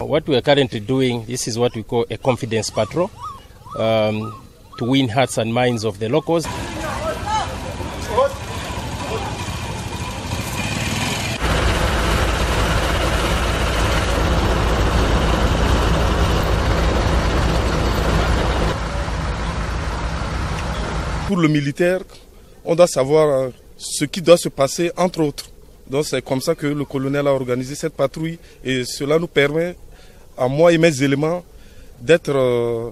What we are currently doing, this is what we call a confidence patrol um, to win hearts and minds of the locals. Pour le militaire, on doit savoir euh, ce qui doit se passer entre autres. Donc c'est comme ça que le colonel a organisé cette patrouille et cela nous permet, à moi et mes éléments, d'être euh,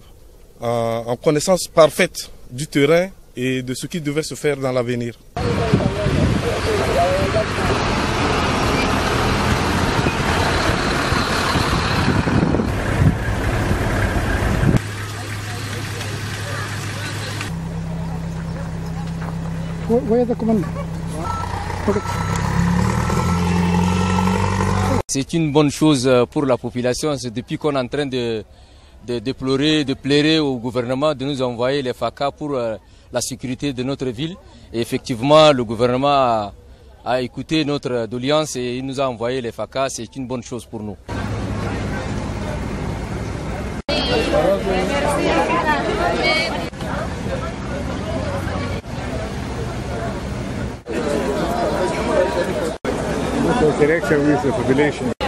en, en connaissance parfaite du terrain et de ce qui devait se faire dans l'avenir. C'est une bonne chose pour la population. C'est depuis qu'on est en train de, de déplorer, de plairer au gouvernement de nous envoyer les FACA pour euh, la sécurité de notre ville. Et effectivement, le gouvernement a, écouté notre doléance et il nous a envoyé les FACA. C'est une bonne chose pour nous. Interaction with the population.